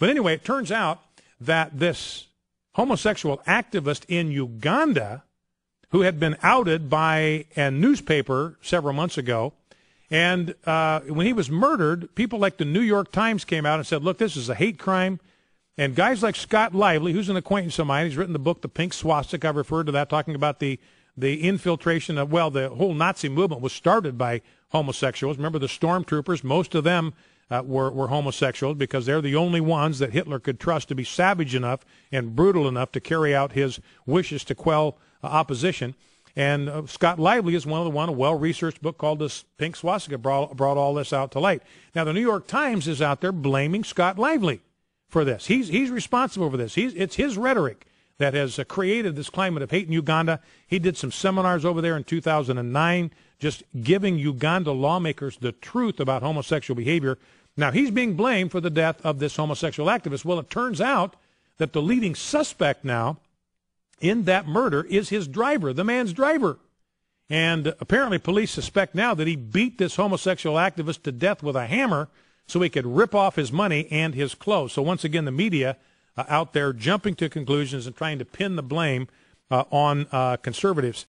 But anyway, it turns out that this homosexual activist in Uganda, who had been outed by a newspaper several months ago, and uh, when he was murdered, people like the New York Times came out and said, look, this is a hate crime. And guys like Scott Lively, who's an acquaintance of mine, he's written the book The Pink Swastika. I've referred to that, talking about the the infiltration of well, the whole Nazi movement was started by homosexuals. Remember the stormtroopers? Most of them uh, were were homosexuals because they're the only ones that Hitler could trust to be savage enough and brutal enough to carry out his wishes to quell uh, opposition. And uh, Scott Lively is one of the one a well researched book called "The Pink Swastika" brought, brought all this out to light. Now the New York Times is out there blaming Scott Lively for this. He's he's responsible for this. He's it's his rhetoric that has uh, created this climate of hate in Uganda. He did some seminars over there in 2009, just giving Uganda lawmakers the truth about homosexual behavior. Now he's being blamed for the death of this homosexual activist. Well, it turns out that the leading suspect now in that murder is his driver, the man's driver. And apparently, police suspect now that he beat this homosexual activist to death with a hammer so he could rip off his money and his clothes. So once again, the media uh, out there jumping to conclusions and trying to pin the blame uh, on uh, conservatives